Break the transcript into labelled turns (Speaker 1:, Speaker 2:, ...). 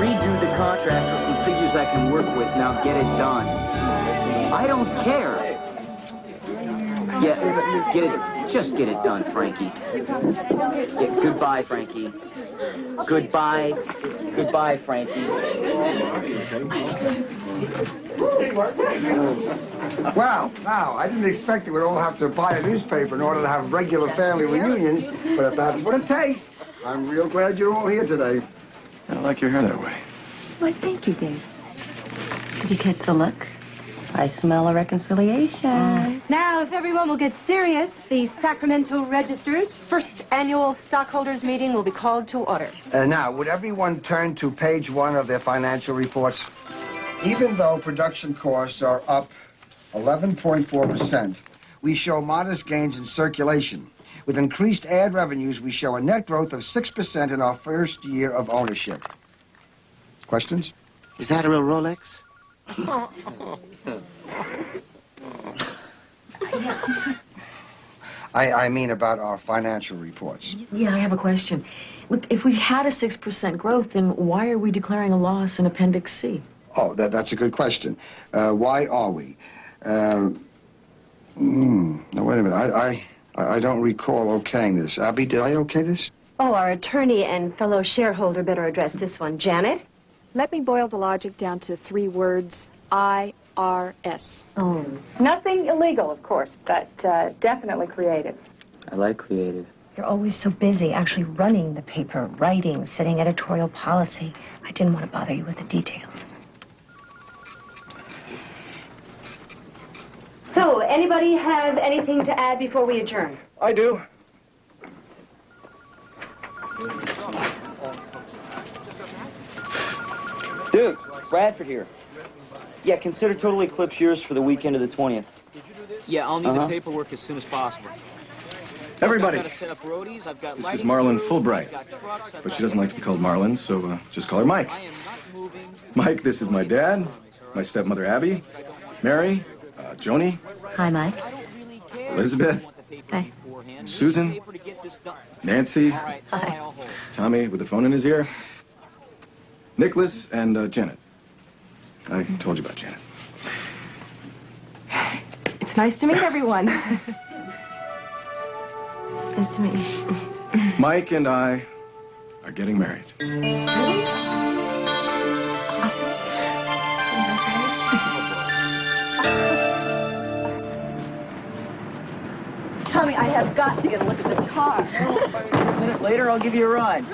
Speaker 1: the contract for some figures I can work with. Now get it done. I don't care. Yeah, get it. Just get it done, Frankie. Yeah, goodbye, Frankie. Goodbye. Goodbye, Frankie.
Speaker 2: Well, now, I didn't expect that we'd all have to buy a newspaper in order to have regular family reunions, but if that's what it takes, I'm real glad you're all here today.
Speaker 3: I like your hair that way.
Speaker 4: Why, thank you, Dave. Did you catch the look? I smell a reconciliation.
Speaker 5: Now, if everyone will get serious, the Sacramento Register's first annual stockholders meeting will be called to order.
Speaker 2: Uh, now, would everyone turn to page one of their financial reports? Even though production costs are up 11.4%, we show modest gains in circulation. With increased ad revenues, we show a net growth of 6% in our first year of ownership. Questions?
Speaker 6: Is that a real Rolex?
Speaker 2: I, I mean about our financial reports.
Speaker 4: Yeah, I have a question. Look, if we had a 6% growth, then why are we declaring a loss in Appendix C?
Speaker 2: Oh, that, that's a good question. Uh, why are we? Uh, hmm, now, wait a minute. I, I, I don't recall okaying this. Abby, did I okay this?
Speaker 5: Oh, our attorney and fellow shareholder better address this one. Janet?
Speaker 7: Let me boil the logic down to three words IRS.
Speaker 5: Oh.
Speaker 7: Nothing illegal, of course, but uh, definitely creative.
Speaker 1: I like creative.
Speaker 8: You're always so busy actually running the paper, writing, setting editorial policy. I didn't want to bother you with the details.
Speaker 5: So, anybody have anything to add before we adjourn?
Speaker 3: I do.
Speaker 1: Dude, Bradford here. Yeah, consider Total Eclipse yours for the weekend of the 20th.
Speaker 9: Yeah, I'll need
Speaker 1: Uh-huh.
Speaker 9: the paperwork as soon as possible.
Speaker 3: Everybody,
Speaker 9: I've got to set up roadies. I've got
Speaker 3: this is Marlon Fulbright,
Speaker 9: I've got trucks, I've
Speaker 3: but she doesn't like to be called Marlon, so uh, just call her Mike.
Speaker 9: I am not moving.
Speaker 3: Mike, this is my dad, my stepmother Abby, Mary, uh, Joannie,
Speaker 4: Hi, Mike.
Speaker 9: I don't really care.
Speaker 3: Elizabeth.
Speaker 9: I want the paper
Speaker 4: Hi.
Speaker 3: Susan.
Speaker 9: Paper to get this done.
Speaker 3: Nancy,
Speaker 9: All right, all right, I'll hold.
Speaker 3: Tommy with the phone in his ear, Nicholas, and uh, Janet. I told you about Janet.
Speaker 5: It's nice to meet everyone. nice to meet you.
Speaker 3: Mike and I are getting married.
Speaker 5: Tommy, I have got to get a look at this car.
Speaker 1: A minute later, I'll give you a ride.